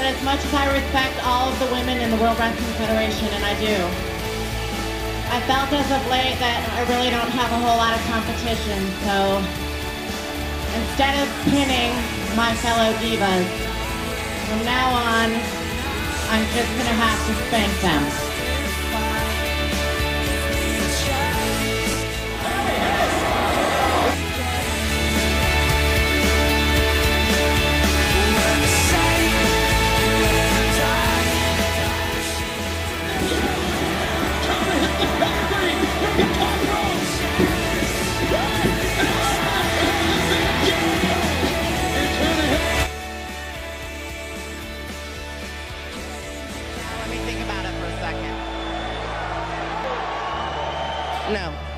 that as much as I respect all of the women in the World Wrestling Federation, and I do, I felt as of late that I really don't have a whole lot of competition, so instead of pinning my fellow divas, from now on, I'm just gonna have to spank them. No.